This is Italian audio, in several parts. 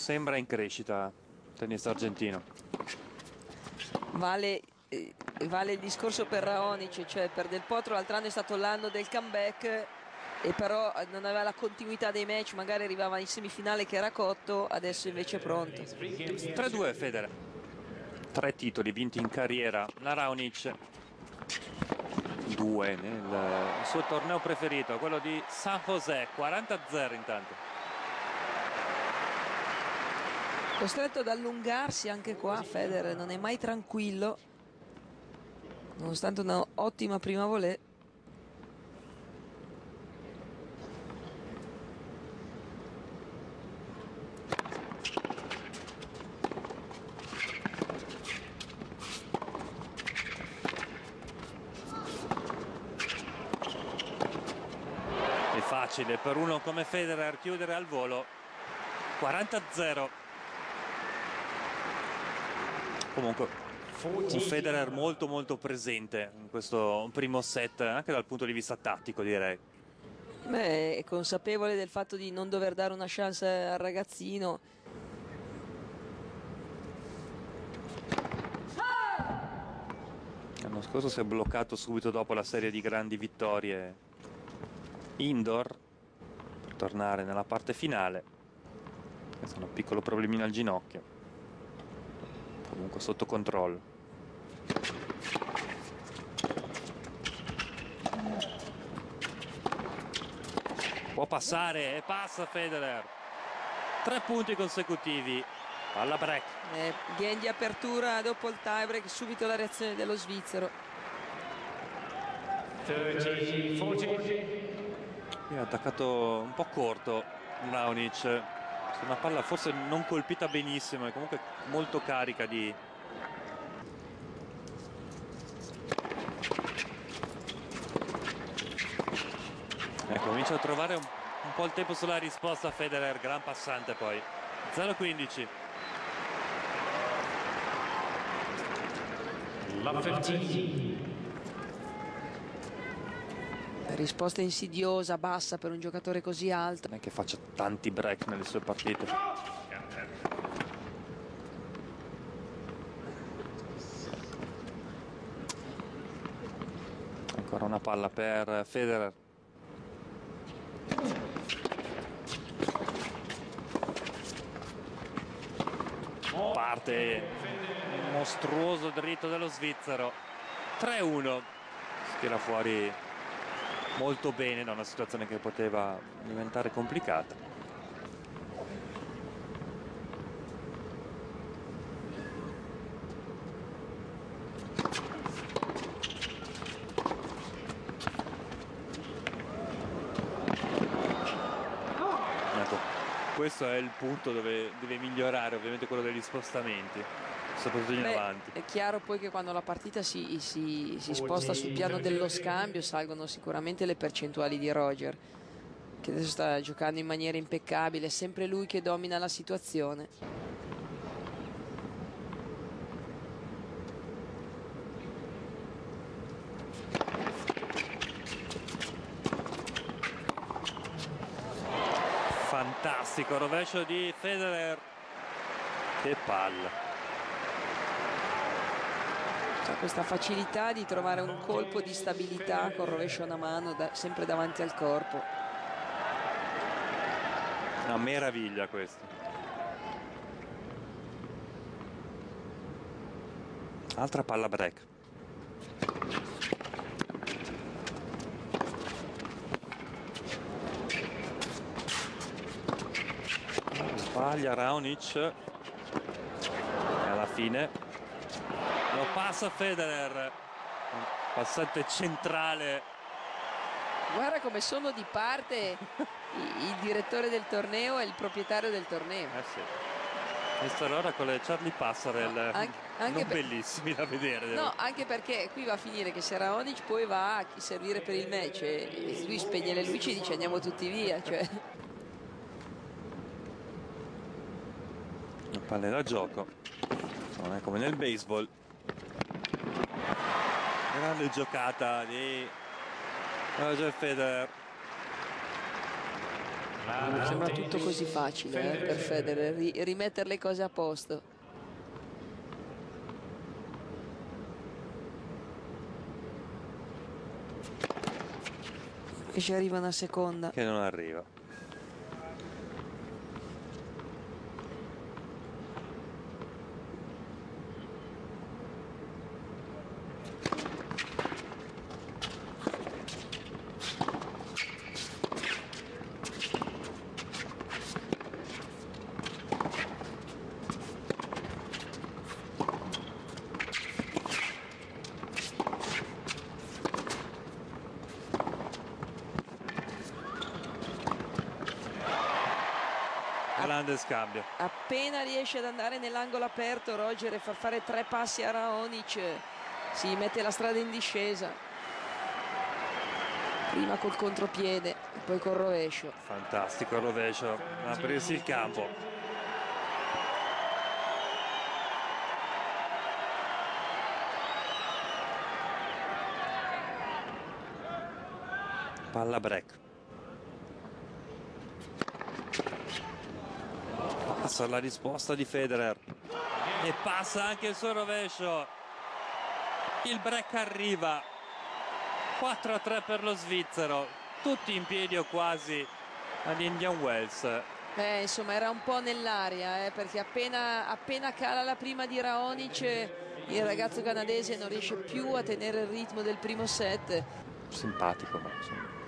Sembra in crescita tennista argentino. Vale, eh, vale il discorso per Raonic, cioè per Del Potro l'altro anno è stato l'anno del comeback e però non aveva la continuità dei match, magari arrivava in semifinale che era cotto, adesso invece è pronto. 3-2 Federer. Tre titoli vinti in carriera. La Raonic due nel suo torneo preferito, quello di San José, 40-0 intanto. Costretto ad allungarsi anche qua, Federer non è mai tranquillo, nonostante un'ottima prima volée. È facile per uno come Federer chiudere al volo. 40-0. Comunque un Federer molto molto presente in questo primo set, anche dal punto di vista tattico direi. Beh, è consapevole del fatto di non dover dare una chance al ragazzino. L'anno scorso si è bloccato subito dopo la serie di grandi vittorie indoor per tornare nella parte finale. Questo è un piccolo problemino al ginocchio. Comunque sotto controllo. Può passare e passa Federer. Tre punti consecutivi alla break. Eh, game di apertura dopo il tie break, subito la reazione dello svizzero. 30, 40. È attaccato un po' corto Una palla forse non colpita benissimo e comunque molto carica di... Ecco, comincia a trovare un, un po' il tempo sulla risposta Federer, gran passante poi. 0-15. Love 15. Risposta insidiosa, bassa per un giocatore così alto. Non è che faccia tanti break nelle sue partite. Ancora una palla per Federer. Parte un mostruoso dritto dello svizzero. 3-1. Si tira fuori molto bene da una situazione che poteva diventare complicata. Questo è il punto dove deve migliorare ovviamente quello degli spostamenti soprattutto in Beh, avanti è chiaro poi che quando la partita si, si- si sposta sul piano dello scambio salgono sicuramente le percentuali di Roger, che adesso sta giocando in maniera impeccabile, è sempre lui che domina la situazione. Fantastico rovescio di Federer. Che palla. Ha questa facilità di trovare un colpo di stabilità con rovescio a una mano da- sempre davanti al corpo. una meraviglia questo. Altra palla break sbaglia Raonic e alla fine lo passa Federer un passante centrale Guarda come sono di parte il direttore del torneo e il proprietario del torneo. eh sì Mister Oracle e Charlie Passarel No, anche- anche non per- bellissimi da vedere No, anche perché qui va a finire che se Raonic poi va a servire per il match e lui spegne le luci e dice andiamo tutti via. Cioè. Palle da gioco non è come nel baseball grande giocata di Roger Federer Sembra tutto così facile eh, per Federer, ri- rimettere le cose a posto. E ci arriva una seconda. Che non arriva. Grande scambio. Appena riesce ad andare nell'angolo aperto Roger e far fare tre passi a Raonic si mette la strada in discesa. Prima col contropiede poi col rovescio. Fantastico il rovescio. Aprirsi il campo. Palla break. Passa la risposta di Federer. E passa anche il suo rovescio. Il break arriva. 4 a 3 per lo svizzero. Tutti in piedi o quasi all'Indian Wells. Eh, insomma era un po' nell'aria eh, perché appena, appena cala la prima di Raonic il ragazzo canadese non riesce più a tenere il ritmo del primo set. Simpatico, ma insomma.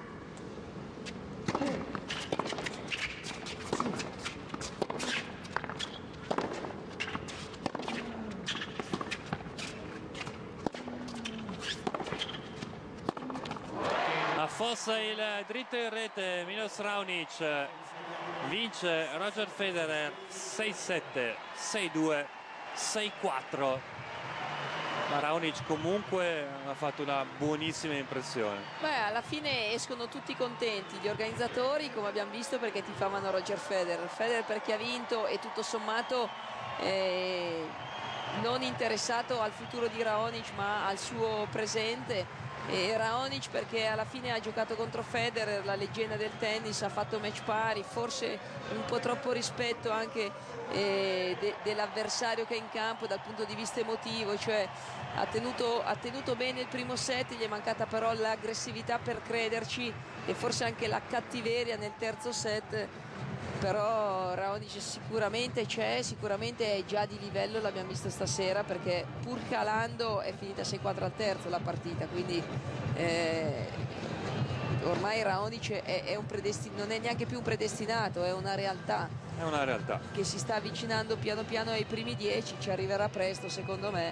Affossa il dritto in rete Milos Raonic vince Roger Federer 6-7 6-2 6-4 ma Raonic comunque ha fatto una buonissima impressione. Beh, alla fine escono tutti contenti, gli organizzatori come abbiamo visto perché tifavano Roger Federer, Federer perché ha vinto e tutto sommato eh, non interessato al futuro di Raonic ma al suo presente e Raonic perché alla fine ha giocato contro Federer, la leggenda del tennis, ha fatto match pari, forse un po' troppo rispetto anche eh, de dell'avversario che è in campo dal punto di vista emotivo, cioè ha tenuto, ha tenuto bene il primo set, gli è mancata però l'aggressività per crederci e forse anche la cattiveria nel terzo set però Raonic sicuramente c'è, sicuramente è già di livello, l'abbiamo visto stasera perché pur calando è finita 6-4 al terzo la partita, quindi eh, ormai Raonic è, è un non è neanche più un predestinato, è una realtà. È una realtà. Che si sta avvicinando piano piano ai primi 10, ci arriverà presto secondo me.